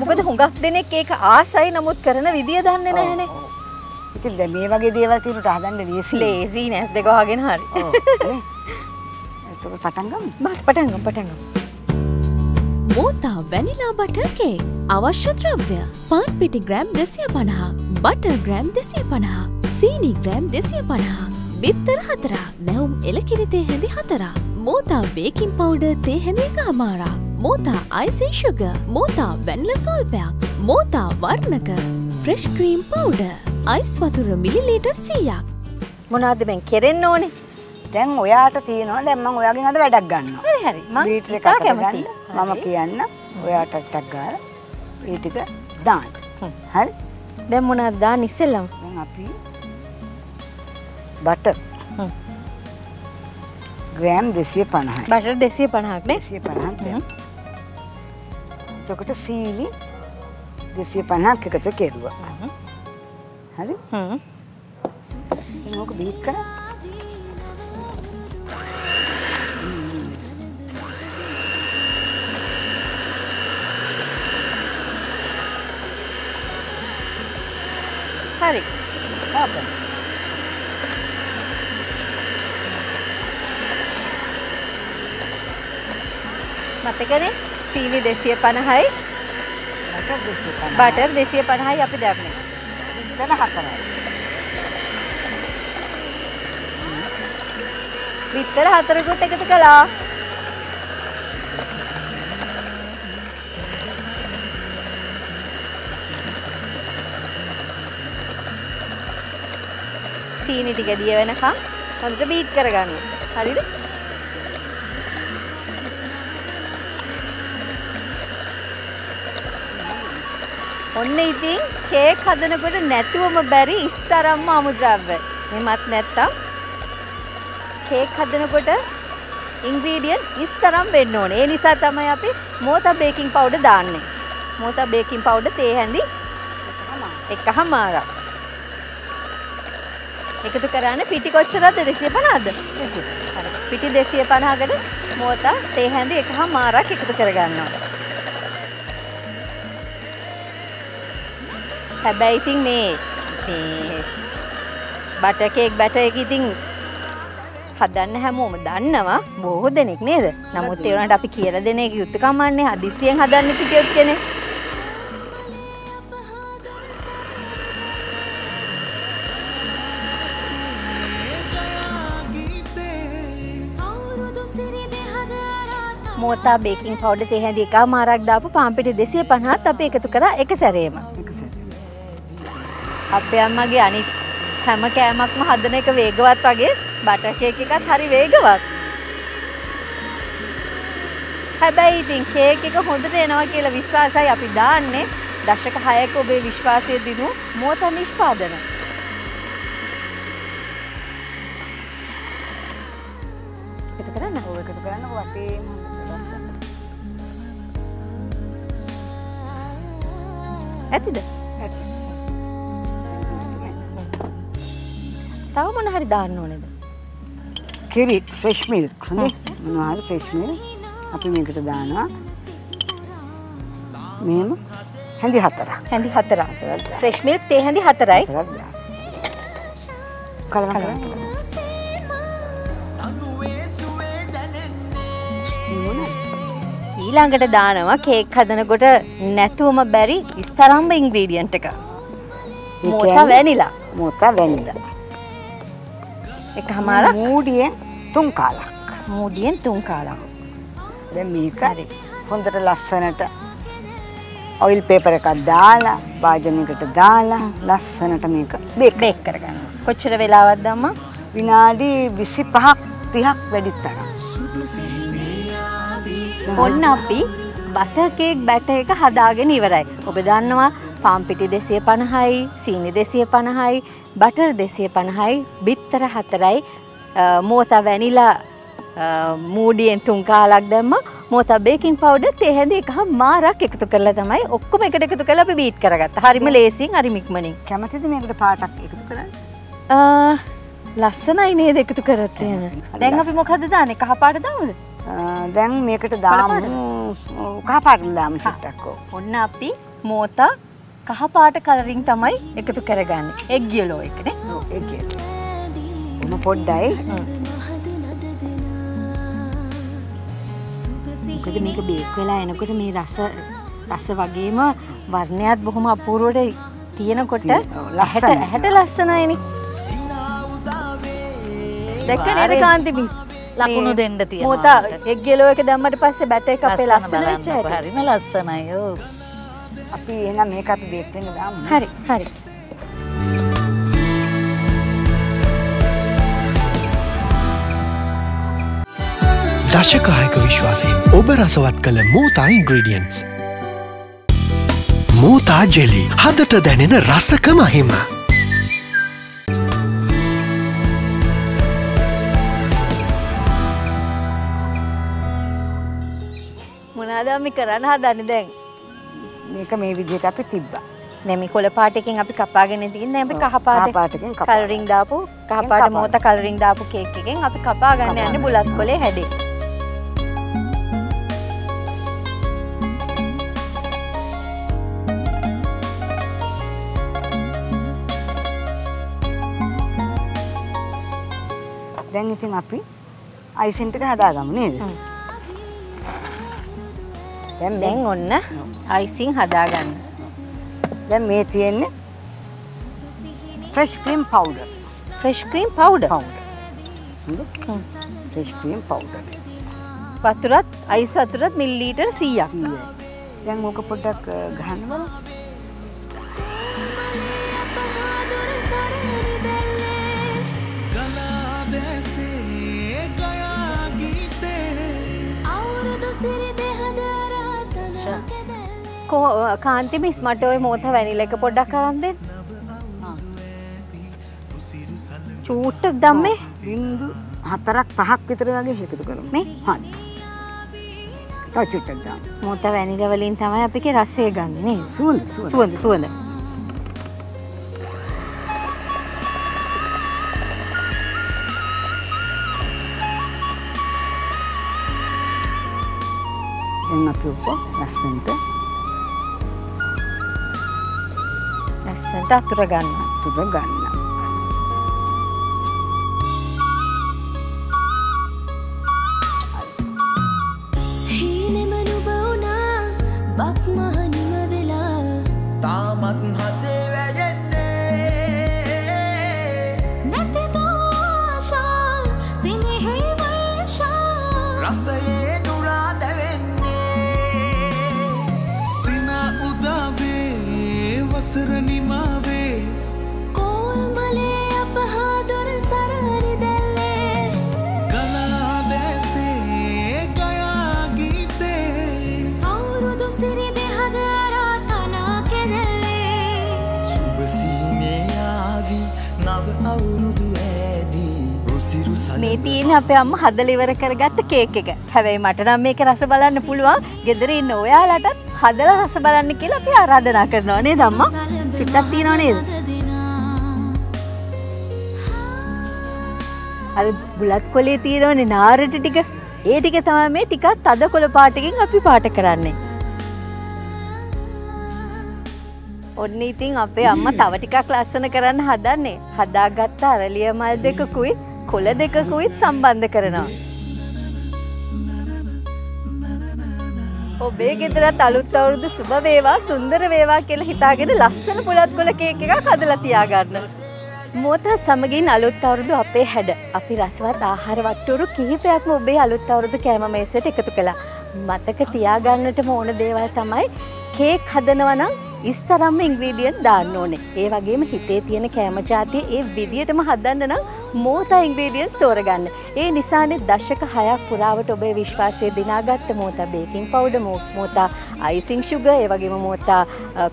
මොකද හුඟක් දෙනෙක් ඒක ආසයි නමුත් කරන විදිය දන්නේ නැහැනේ. ඉතින් දැන් මේ වගේ දේවල් තියෙනට හදන්න ලේසි. ලේසි නැස් දෙක වහගෙන හරි. ඔව්? එතකොට පටන් ගමු. බට පටන් ගමු පටන් ගමු. මෝතා වැනිලා බටර් කේක් අවශ්‍ය ද්‍රව්‍ය පාන් පිටි ග්‍රෑම් දෙසිය පණහා බටර් ග්‍රෑම් දෙසිය පණහා සීනි ග්‍රෑම් දෙසිය පණහා බිත්තර හතරා නැවුම් එලකිරිතේ හැඳි හතරා මෝතා බේකින් පවුඩ තේ හැඳේ කාමාරා Motha icing sugar Motha vanilla සොල්පයක් Motha වර්ණක ෆ්‍රෙෂ් ක්‍රීම් පවුඩ අයිස් වතුර මිලිලීටර් සීයක් මොනවද මෙන් කෙරෙන්න ඕනේ? දැන් ඔයාට තියෙනවා දැන් මම ඔයාගෙන් අද වැඩක් ගන්නවා. හරි හරි. මං බීටර් එක ඉතා අතට කැමතියි. ගන්න. මම. කියන්න ඔයාට ටක් ගාලා ඒ ටික දාන්න. හරි? දැන් මොනවද දාන්න ඉස්සෙල්ලම? දැන් අපි බටර්. ග්‍රෑම් 250යි. බටර් 250ක් නේ? 250ක් දෙන්න. එතකොට සීනි 250ක් එකතු කෙරුවා. හරි? හ්ම්. ඉතින් ඕක බීට් කරා. හරි. ආපහු. මතකනේ? සීනි 250යි බටර් 250. බටර් 250යි අපි දැම්මේ. දැන හතරයි. විතර හතරකුත් එකතු කළා. සීනි ටික දිය වෙනකම් හොඳට බීට් කරගන්න. හරිද? ඔන්න ඉතින් කේක් හදනකොට නැතුවම බැරි ඉස්තරම්ම අමුද්‍රව්‍ය. මෙමත් නැත්තම් කේක් හදනකොට ඉන්ග්‍රීඩියන්ට් ඉස්තරම් වෙන්න ඕනේ. ඒ නිසා තමයි අපි මෝතා බේකින් පවුඩර් දාන්නේ. මෝතා බේකින් පවුඩර් තේ හැඳි එකහමාරක්. එකතු කරන්න පිටි කොච්චරද 250ද? 250. හරි. පිටි 250කට මෝතා තේ හැඳි එකහමාරක් එකතු කරගන්නවා. හැබැයි ඉතින් මේ මේ බටර් කේක් බැටර් එක ඉතින් හදන්න හැමෝම දන්නවා බොහෝ දෙනෙක් නේද? නමුත් ඒ වුණාට අපි කියලා දෙන එක යුත්තකමන්නේ හදිස්සියෙන් හදන්න කිව්වොත් කෙනෙක්. අවුරුදු සිරිදෙ හදරා මෝතා බේකින් පවුඩර් තේ හැඳි එකමාරක් දාපු පාන් පිටි 250ත් අපි එකතු කරා එක සැරේම. එක සැරේ. අපේ අම්මගේ අනිත් හැම කෑමක්ම හදන එක වේගවත් වගේ බටර් කේක් එකත් හරි වේගවත්. හැබැයි ඉතින් කේක් එක හොඳට එනවා කියලා විශ්වාසයි අපි දාන්නේ දශක 6ක ඔබේ විශ්වාසය දිනු මෝතා නිෂ්පාදන. එකතු කරන්න. ඔය එකතු කරන්න වටේම ලස්සනට. ඇතිද? ඇති. තව මොන හරි දාන්න ඕනේද? කිරි ෆ්‍රෙෂ් මිල්ක් හොඳේ මොනවා හරි ෆ්‍රෙෂ් මිල්ක් අපි මේකට දානවා මෙහෙම හැඳි හතරක් හැඳි හතරක්. ෆ්‍රෙෂ් මිල්ක් තේ හැඳි හතරයි. කලවම් කරන්න ඊළඟට දානවා කේක් හදනකොට නැතුවම බැරි ඉස්තරම්බ ඉන්ග්‍රීඩියන්ට් එක. මෝතා වැනිලා. මෝතා වැනිලා එකහමාරක් මූඩියෙන් තුන් කාලක් මූඩියෙන් තුන් කාලක්. දැන් මේක. හොඳට ලස්සනට ඔයිල් පේපර් එකක් දාලා වාජනයකට දාලා ලස්සනට මේක බේක් බේක් කරගන්න. කොච්චර වෙලාවක්ද අම්මා? විනාඩි 25ක් 30ක් වැඩිත් තරම්. ඔන්න අපි බටර් කේක් බැටර් එක හදාගෙන ඉවරයි. ඔබ දන්නවා පාන් පිටි 250යි, සීනි 250යි, බටර් 250යි, බිත්තර 4යි, මෝතා වැනිලා මූඩියෙන් තුන් කාලක් දැම්ම මෝතා බේකින් පවුඩර් තේ හැඳි එකහම මාරක් එකතු කරලා තමයි ඔක්කොම එකට එකතු කරලා අපි බීට් කරගත්තා. හරිම ලේසියෙන් හරිම ඉක්මනින්. කැමතිද මේකට පාටක් එකතු කරන්න? ලස්සනයි නේද එකතු කරත් එහෙම. දැන් අපි මොකද දාන්නේ? කහ පාට දාමුද? දැන් මේකට දාමු කහපාට දාමු චුට්ටක් ඕ. ඔන්න අපි මෝතා කහපාට කලරින් තමයි එකතු කරගන්නේ. එග් යලෝ එකනේ. ඔම පොඩ්ඩයි මොකද මේක බේක් වෙලා එනකොට මේ රස රස වගේම වර්ණයත් බොහොම අපූර්වට තියෙනකොට තියෙන- ඔව්, ඇහැට ලස්සනයි. ඇහැට ලස්සනයිනේ. දැක්ක නේද කාන්ති මිස්? ලකුණු දෙන්න තියෙනවා මෝතා අපිට. එග් යලෝ එක දැම්මට පස්සේ බැට එක අපේ ලස්සන වෙච්ච හැටි. හරිම ලස්සනයි ඔව්. අපි එහෙනම් මේක අපි බේක් වෙන්න දාමු. හරි හරි. දශකායක විශ්වාසයෙන් ඔබ රසවත් කළ මෝතා ඉන්ග්‍රඩියන්ස්. මෝතා ජෙලි හදට දැනෙන රසක මහිම. මොනවාද අපි කරන්න හදන්නේ දැන්? මේක මේ විදිහට අපි තිබ්බා. දැන් මේ කොළ පාටකින් අපි කපාගෙන තින්නේ අපි කහ පාට පාටකින්. කලරින් දාපු කහ පාට. මෝත කලරින් දාපු කේක් එකෙන් අපි කපා ගන්න යන්නේ බුලත් කොලේ හැඩේ. දැන් ඉතින් අපි අයිසින් ටික හදාගමු නේද? දැන් දැන් ඔන්න අයිසින් හදාගන්න. දැන් මේ තියෙන්නේ fresh cream powder. Fresh cream powder. Powder. Fresh cream powder. වතුරත් ice වතුරත් මිලිලීටර් 100ක්. 100යි. දැන් ඕක පොඩ්ඩක් අ, කෝ කාන්තිම ස්මට ඔය මෝත වැනිල එක පොඩ්ඩක් කරන්ද චූට්ට දම්මේ. බින්දු හතරක් පහක් විතර වගේ එකතු කරමු. මේ? හරි. තව චුට්ටක් දාන්න මෝත වැනිල වලින් තමයි අපිගේ රසය ගන්න සුවඳ සුවඳ. සුවඳ දැන් අපි උප ලස්සනට ලස්සට අතුර ගන්න තුර ගන්න. අපේ අම්ම හදලා ඉවර කරගත්ත කේක් එක. හැබැයි මට නම් මේක රස බලන්න පුළුවන්. ගෙදර ඉන්න ඔයාලටත් හදලා රස බලන්න කියලා අපි ආරාධනා කරනවා නේද අම්මා? චුට්ටක් තියනව නේද? අර බුලත් කොලේ තියෙනවනේ නාරට ටික. ඒ ටික තමයි මේ ටිකක් තද කොළ පාටකින් අපි පාට කරන්නේ. ඔන්න ඉතින් අපේ අම්ම තව ටිකක් ලස්සන කරන්න හදන්නේ. හදාගත්ත අරලිය මල් දෙකකුයි කොළ දෙකකුයිත් සම්බන්ධ කරනවා. ඔබේ ගෙදරත් අලුත් අවුරුදු සුබ වේවා සුන්දර වේවා කියලා හිතාගෙන ලස්සන පුලත් කොළ කේක් එකක් හදලා තියාගන්න. මෝත සමගින් අලුත් අවුරුදු අපේ හැඩ අපි රසවත් ආහාර වට්ටුරු කිහිපයක්ම ඔබේ අලුත් අවුරුදු කෑම මේසයට එකතු කළා. මතක තියාගන්නට ඕන දේවල් තමයි කේක් හදනවා නම් ඉස්තරම්ම ඉංග්‍රීඩියන්ට් දාන්න ඕනේ. ඒ වගේම හිතේ තියෙන කෑම ජාතිය ඒ විදියටම හදන්න නම් මෝතා ඉංග්‍රීඩියන්ට්ස් තෝරගන්න. ඒ නිසානේ දශක 6ක් පුරාවට ඔබේ විශ්වාසය දිනාගත්ත Motha baking powder Motha icing sugar ඒ වගේම මෝතා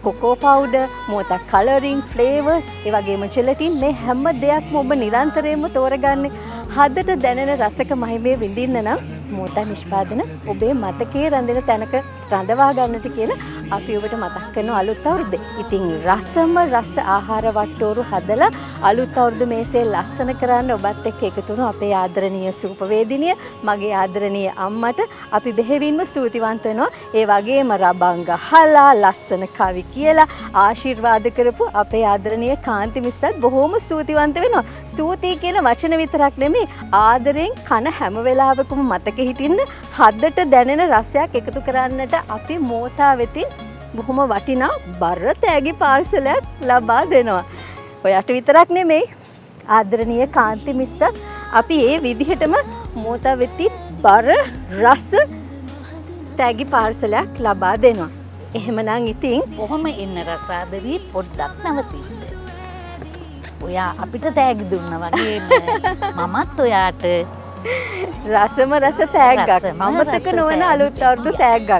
කොකෝ පවුඩර් මෝතා කලරින් ෆ්ලේවර්ස් ඒ වගේම ජෙලටින් මේ හැම දෙයක්ම ඔබ නිරන්තරයෙන්ම තෝරගන්නේ හදට දැනෙන රසක මහිමේ විඳින්න නම් මෝතා නිෂ්පාදන ඔබේ මතකයේ රැඳෙන තැනක රඳවා ගන්නට කියලා අපි ඔබට මතක් කරන අලුත් අවුරුද්ද. ඉතින් රසම රස ආහාර වට්ටෝරු හදලා අලුත් අවුරුදු මේසේ ලස්සන කරන්න ඔබත් එක්ක එකතු වුණු අපේ ආදරණීය සූපවේදිනිය මගේ ආදරණීය අම්මට අපි බෙහෙවින්ම ස්තුතිවන්ත වෙනවා. ඒ වගේම රබං ගහලා ලස්සන කවි කියලා ආශිර්වාද කරපු අපේ ආදරණීය කාන්ති මිස්ටර්ත් බොහොම ස්තුතිවන්ත වෙනවා. ස්තුතියි කියන වචන විතරක් නෙමෙයි ආදරෙන් කන හැම වෙලාවකම මතක හිටින්න හදට දැනෙන රසයක් එකතු කරන්නට අපි මෝතා වෙතින් බොහොම වටිනා බර තෑගි පාර්සලයක් ලබා දෙනවා. ඔයට විතරක් නෙමෙයි ආදරණීය කාන්ති මිස්ටර් අපි ඒ විදිහටම මෝතා වෙතින් බර රස තෑගි පාර්සලයක් ලබා දෙනවා. එහෙමනම් ඉතින් කොහොම එන්න රසාදවී පොඩ්ඩක් නවතිීද. ඔයා අපිට තෑගි දුන්න වගේ මමත් ඔයාට රසම රස තෑග්ගක්. අමතක නොවන. අලුත් අවුරුදු තෑග්ගක්.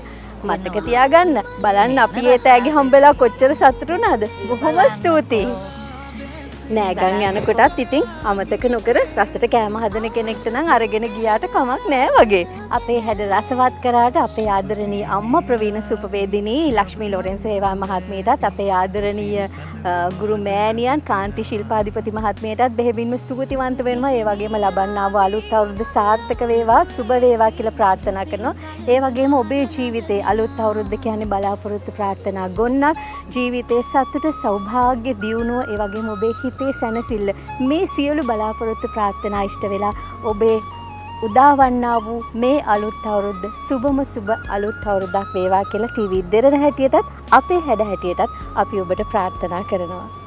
මතක තියාගන්න. බලන්න අපි ඒ තෑගි හම්බෙලා කොච්චර සතුටුනාද බොහොම ස්තුතියි නෑගන් යනකොටත් ඉතින් අමතක නොකර රසට කෑම හදන කෙනෙක්ට නම් අරගෙන ගියාට කමක් නෑ වගේ. අපේ හැඩ රසවත් කරාට අපේ ආදරණීය අම්මා ප්‍රවීණ සුපවේදිනී ලක්ෂ්මී ලොරෙන්සෝ ඒවා මහත්මියටත් අපේ ආදරණීය අ, ගුරු මෑණියන් කාන්ති ශිල්පාධිපති මහත්මියටත් බෙහෙවින්ම ස්තුතිවන්ත වෙනවා. ඒ වගේම ලබන්නා වූ අලුත් අවුරුද්ද සාර්ථක වේවා, සුබ වේවා කියලා ප්‍රාර්ථනා කරනවා. ඒ වගේම ඔබේ ජීවිතේ අලුත් අවුරුද්ද කියන්නේ බලාපොරොත්තු ප්‍රාර්ථනා ගොන්නක්. ජීවිතේ සතුට, සෞභාග්‍ය, දියුණුව, ඒ වගේම ඔබේ හිතේ සැනසෙල්ල මේ සියලු බලාපොරොත්තු ප්‍රාර්ථනා ඉෂ්ට වෙලා ඔබේ උදාවන්නා වූ මේ අලුත් අවුරුද්ද සුබම සුබ අලුත් අවුරුද්දක් වේවා කියලා ටීවී දෙරණ හැටියටත් අපේ හැඩ හැටියටත් අපි ඔබට ප්‍රාර්ථනා කරනවා.